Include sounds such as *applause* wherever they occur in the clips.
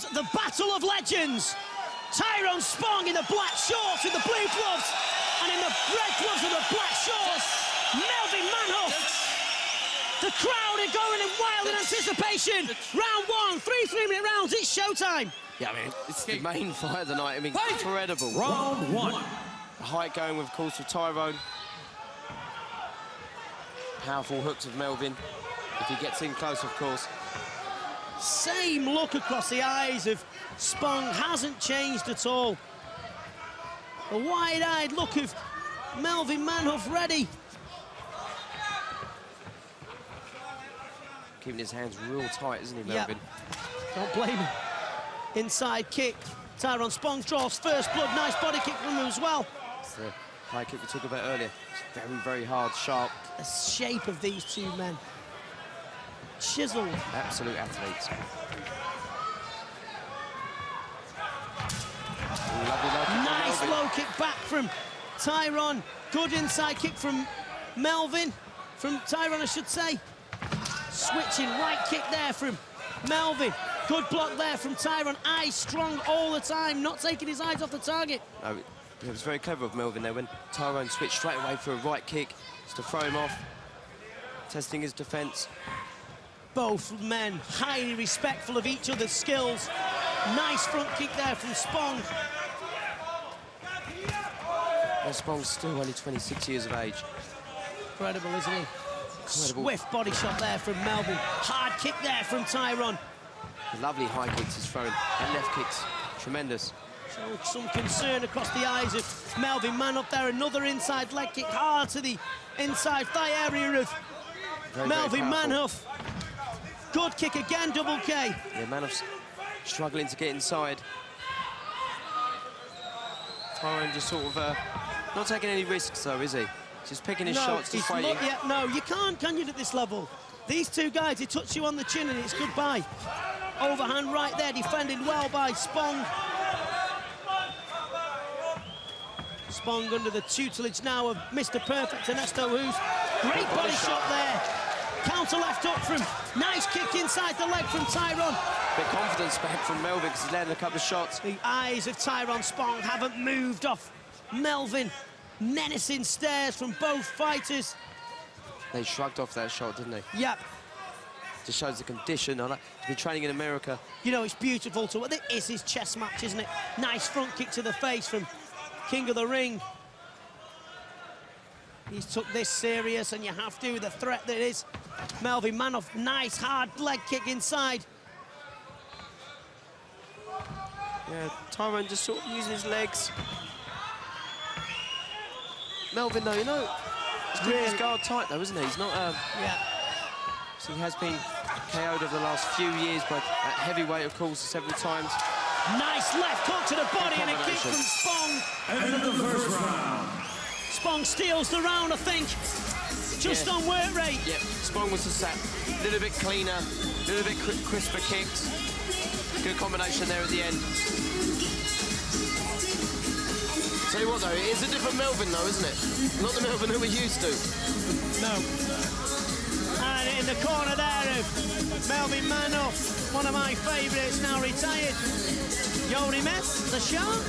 the Battle of Legends. Tyrone Spong in the black shorts with the blue gloves, and in the red gloves with the black shorts, Melvin Manhoef. The crowd are going wild in anticipation. Round one, three three-minute rounds, it's showtime. Yeah, I mean, it's the main *laughs* fight of the night. I mean, incredible. Round one. The height going, of course, with Tyrone. Powerful hooks of Melvin. If he gets in close, of course. Same look across the eyes of Spong hasn't changed at all. A wide-eyed look of Melvin Manhoef ready. Keeping his hands real tight, isn't he. Melvin? Don't blame him. Inside kick. Tyrone Spong draws first blood. Nice body kick from him as well. It's the high kick we talked about earlier. It's very, very hard, sharp, The shape of these two men. Chiseled. absolute athletes. Lovely low kick from Nice low kick back from Tyrone. Good inside kick from Melvin. From Tyrone, I should say. Switching right kick there from Melvin. Good block there from Tyrone. Eyes strong all the time, not taking his eyes off the target. No, it, was very clever of Melvin there when Tyrone switched straight away for a right kick just to throw him off, testing his defence. Both men highly respectful of each other's skills. Nice front kick there from Spong. And Spong's still only 26 years of age. Incredible, isn't he? Incredible. Swift body shot there from Melvin. Hard kick there from Tyrone. Lovely high kicks he's thrown, and left kicks, tremendous. Showed some concern across the eyes of Melvin Manhoef there. Another inside leg kick hard to the inside thigh area of Very, very Melvin powerful. Manhoef. Good kick again, double K. Yeah, Manhoef's struggling to get inside. Tyrone just sort of uh, not taking any risks though, is he? Just picking his no, shots, just waiting. not yet. No, you can't, can you, at this level? These two guys, they touch you on the chin and it's goodbye. Overhand right there, defended well by Spong. Spong under the tutelage now of Mr. Perfect Ernesto Hoost. Great body shot there. Counter left up from, nice kick inside the leg from Tyrone. Bit confidence back from Melvin because he's landed a couple of shots. The eyes of Tyrone Spong haven't moved off Melvin. Menacing stares from both fighters. They shrugged off that shot, didn't they? Yep, Just shows the condition. I like to be training in America. You know, it's beautiful to... What it is his chess match, isn't it? Nice front kick to the face from King of the Ring. He's took this serious, and you have to, the threat that is Melvin Manhoef. Nice, hard leg kick inside. Yeah, Tyrone just sort of using his legs. Melvin, though, you know, he's keeping his guard tight, though, isn't he? He's not. Um, Yeah. so he has been KO'd over the last few years, but at heavyweight, of course, several times. Nice left hook to the body and a kick combination. from Spong. End of the first round. Spong steals the round, I think. Just Yeah. on work rate. Yep, Spong was set a little bit cleaner, a little bit crisper kicks. Good combination there at the end. Tell you what, though, it is a different Melvin, though, isn't it? Not the Melvin who we're used to. No. And in the corner there of Melvin Manhoef, one of my favourites, now retired. Joerie Mes, the shark.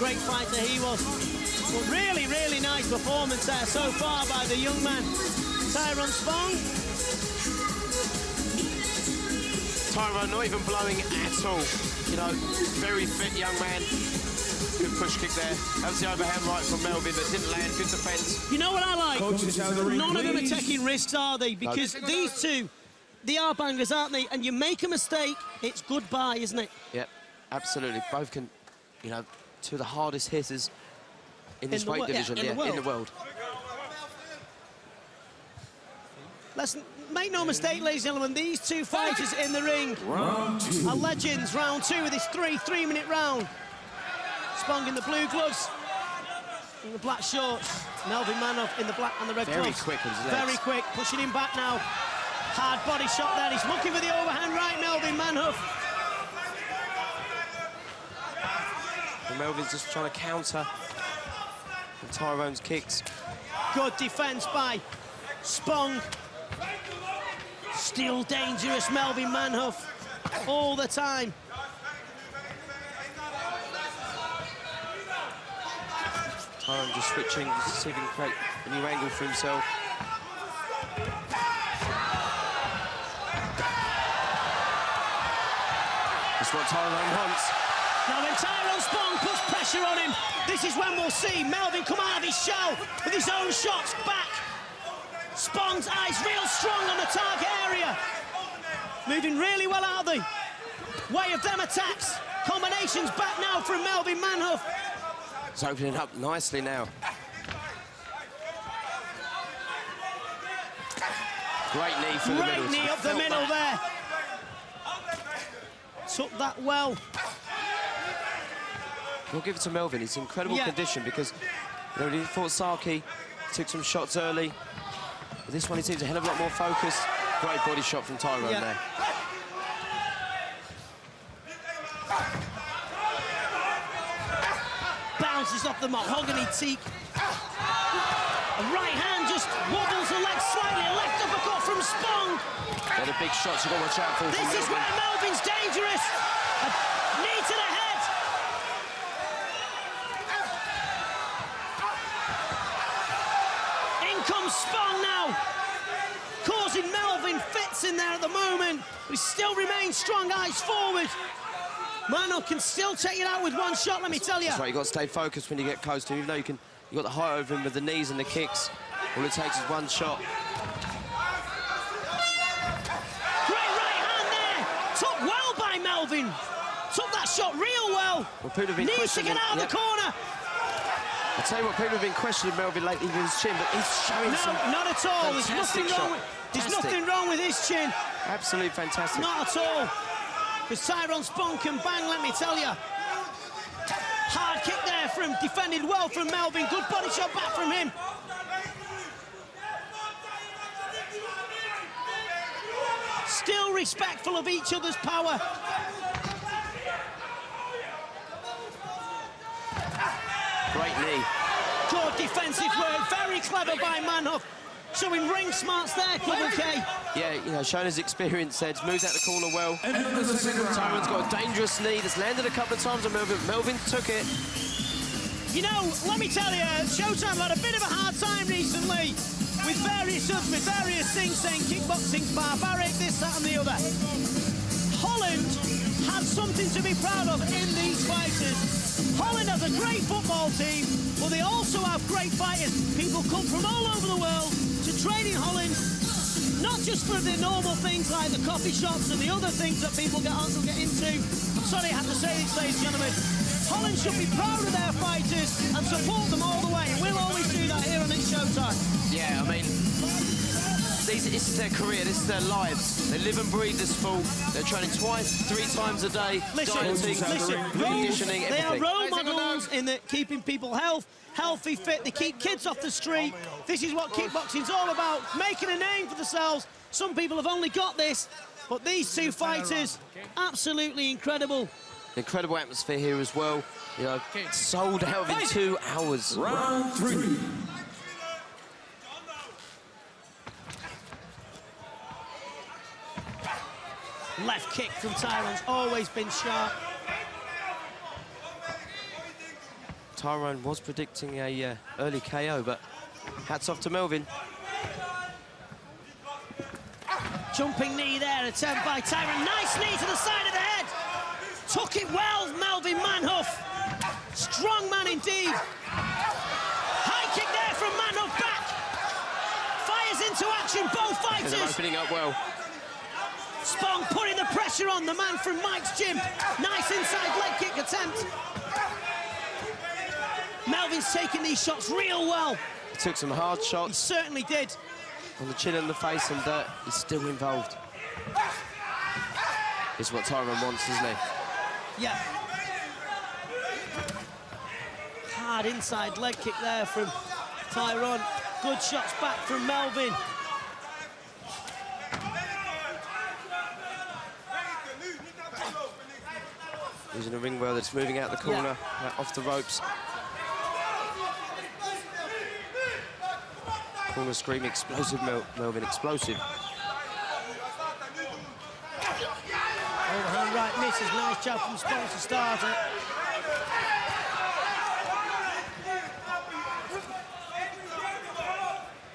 Great fighter he was. But really, really nice performance there so far by the young man, Tyrone Spong. Tyrone not even blowing at all. You know, very fit young man. Good push kick there. That was the overhand right from Melvin that didn't land. Good defence. You know what I like? Coaches out of the ring, None of them are taking risks, are they? Because these two, they are bangers, aren't they? And you make a mistake, it's goodbye, isn't it? Yep, absolutely. Both can, you know, two of the hardest hitters in this the weight wo- yeah, division. in the in the world. world. Let's make no mistake, ladies and gentlemen, these two fighters in the ring Round two. are legends. Round two of this three three-minute round. Spong in the blue gloves, in the black shorts. Melvin Manhoef in the black and the red Very gloves. quick with his Very quick, pushing him back now. Hard body shot there. He's looking for the overhand right, Melvin Manhoef. Melvin's just trying to counter and Tyrone's kicks. Good defence by Spong. Still dangerous, Melvin Manhoef, all the time. Tyrone just switching, see a new angle for himself. That's what Tyrone wants. Now when Tyrone Spong puts pressure on him, this is when we'll see Melvin come out of his shell with his own shots back. Spong's eyes real strong on the target area. Moving really well out of the way of them attacks. Combinations back now from Melvin Manhoef. It's opening up nicely now. Great knee for the middle. Great knee up the middle there. Took that well. We'll give it to Melvin. He's in incredible Yeah. condition because you know, he fought Saki, took some shots early. But this one, he seems a hell of a lot more focused. Great body shot from Tyrone Yeah. there. Bounces off the mahogany teak. A right hand just wobbles the leg slightly. A left uppercut from Spong. They're the big shots you've got to watch out for. This is Melvin. where Melvin's dangerous. A knee to the head. In comes Spong now. Causing Melvin fits in there at the moment. But he still remains strong, eyes forward. Manhoef can still take it out with one shot, let me tell you. That's right, you've got to stay focused when you get close to him. Even though you can, you've got the height over him with the knees and the kicks. All it takes is one shot. Great right hand there. Took well by Melvin. Took that shot real well. Well, Needs to get out of yep. the corner. I tell you what, people have been questioning Melvin lately with his chin, but he's showing No, some not at all. There's nothing wrong with there's nothing wrong with his chin. Absolutely fantastic. Not at all. Because Tyrone Spong can bang, let me tell you. Hard kick there from defended well from Melvin. Good body shot back from him. Still respectful of each other's power. Great knee. Good defensive work. Very clever by Manhoef. Showing ring smarts there, Double K. Yeah, you know, showing his experience, Eds. Moves out the corner well. And it was a second Tyrone's round. got a dangerous knee that's landed a couple of times on Melvin. Melvin took it. You know, let me tell you, Showtime had a bit of a hard time recently with various with various things saying kickboxing's barbaric, this, that, and the other. Holland had something to be proud of in a great football team, but they also have great fighters. People come from all over the world to train in Holland, not just for the normal things like the coffee shops and the other things that people get on to get into. Sorry I have to say this, ladies and gentlemen. Holland should be proud of their fighters and support them all the way. We'll always do that here on It's Showtime. Yeah, I mean, these, this is their career, this is their lives. They live and breathe this sport. They're training twice, three times a day, Listen, dieting, listen, conditioning, they are role models in the keeping people health, healthy, fit. They keep kids off the street. This is what kickboxing's all about, making a name for themselves. Some people have only got this, but these two fighters, absolutely incredible. Incredible atmosphere here as well. You know, sold out in two hours. Round three. Left kick from Tyrone's always been sharp. Tyrone was predicting a uh, early KO, but hats off to Melvin. Jumping knee there, attempt by Tyrone. Nice knee to the side of the head. Took it well, Melvin Manhoef. Strong man indeed. High kick there from Manhoef back. Fires into action, both And they're opening up well. Spong putting the pressure on the man from Mike's gym. Nice inside leg kick attempt. Melvin's taking these shots real well. He took some hard shots. He certainly did. on the chin and the face, and uh, he's still involved. Is what Tyrone wants, isn't he? Yeah. Hard inside leg kick there from Tyrone. Good shots back from Melvin. He's in a ring well that's moving out the corner, uh, off the ropes. Corner scream, explosive Mel Melvin, explosive. Overhand right misses. Nice job from Spong to start it.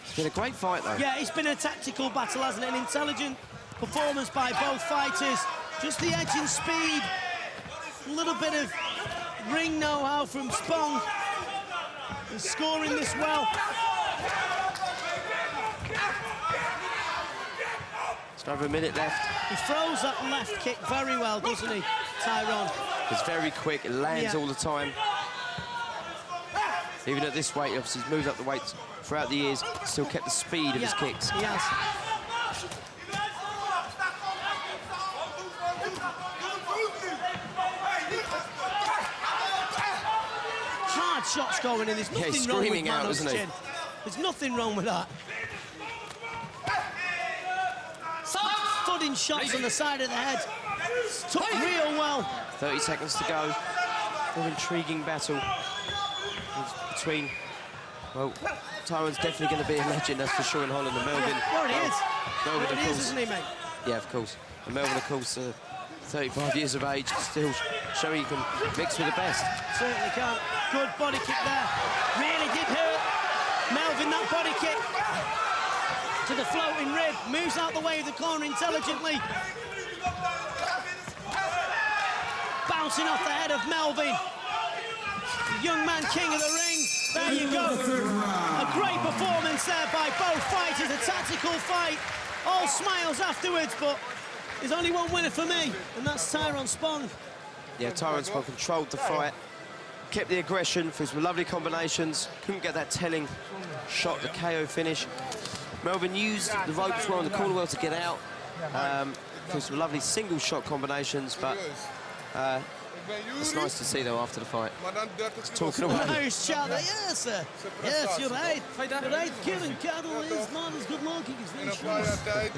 It's been a great fight, though. Yeah, it's been a tactical battle, hasn't it? An intelligent performance by both fighters. Just the edge in speed. A little bit of ring know-how from Spong. And scoring this well. Just It's a minute left. He throws that left kick very well, doesn't he, Tyrone? It's very quick, it lands Yeah. all the time. Even at this weight, obviously, he's moved up the weights throughout the years, still kept the speed of his kicks. He has. Hard shots going in. There's nothing he's wrong with screaming out, Manos' isn't he? chin. There's nothing wrong with that. Thudding shots on the side of the head. Took real well. 30 seconds to go. An intriguing battle between, well, Tyrone's definitely going to be a legend, that's for sure, in Holland. And Melvin. Yeah, well, is. Melvin, Well, of he is, course. isn't he, mate? Yeah, of course. And Melvin, of course, uh, 35 years of age, still showing he can mix with the best. Certainly can't. Good body kick there. Really did hurt. Melvin, that body kick to the floating rib. Moves out the way of the corner intelligently. Bouncing off the head of Melvin. Young man, king of the ring. There you go. A great performance there by both fighters. A tactical fight. All smiles afterwards, but there's only one winner for me, and that's Tyrone Spong. Yeah, Tyrone Spong controlled the fight, kept the aggression through some lovely combinations, couldn't get that telling shot, the KO finish. Melvin used the ropes well in the corner well to get out um, through some lovely single shot combinations, but uh, it's nice to see though after the fight. Talking away. Irish shout yes, sir. Yes, you're right. You're right. Killing cattle is not as good looking as En they een should. paar jaar tijd,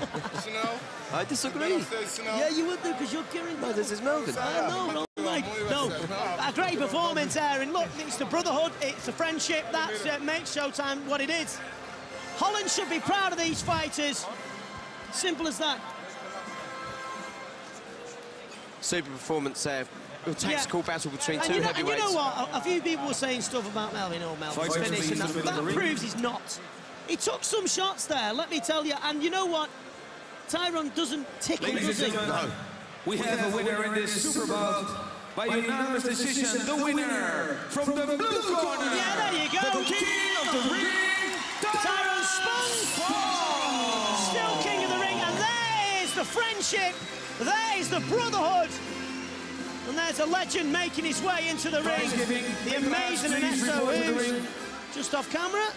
snel. I disagree. Nog steeds snel. Yeah, you would do because you're killing No, this is Melvin. I know, no, like, no. A great performance Aaron. and look, it's the brotherhood, it's the friendship that uh, makes Showtime what it is. Holland should be proud of these fighters. Simple as that. Super performance there. A tactical battle between And two you, know, and you know what? A, a few people were saying stuff about Melvin. or Melvin's Fight finished, and that, in the middle of that proves he's not. He took some shots there, let me tell you. And you know what? Tyrone doesn't tickle, Ladies does he? gentlemen, we have a winner in this super bout by unanimous decision. The winner from the blue corner. Yeah, there you go. The king of the ring, Tyrone Spong. Still king of the ring, and there is the friendship. There is the brotherhood. And there's a legend making his way into the ring. The amazing please Ernesto report to Hoost. Just off camera.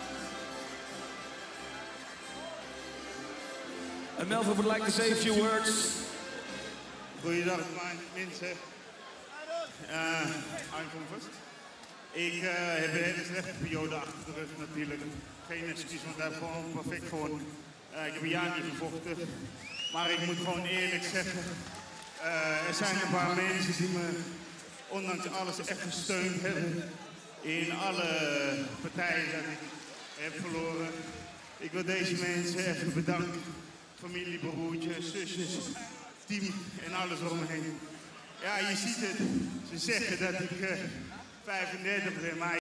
And Melvin would like to say a few words. Goeiedag mijn mensen. Uh, I'm from Vust. Ik eh, heb een hele slechte periode achter de rug natuurlijk. Geen excuus, want daar heb ik gewoon perfect voor. Eh, ik heb een jaar niet gevochten. Maar ik moet gewoon eerlijk zeggen. Eh, er zijn een paar mensen die me ondanks alles echt gesteund hebben. In alle partijen dat ik heb verloren. Ik wil deze mensen even bedanken. Familie, broertjes, zusjes, team en alles eromheen. Ja, je ziet het. Ze zeggen dat ik eh, 35 ben, maar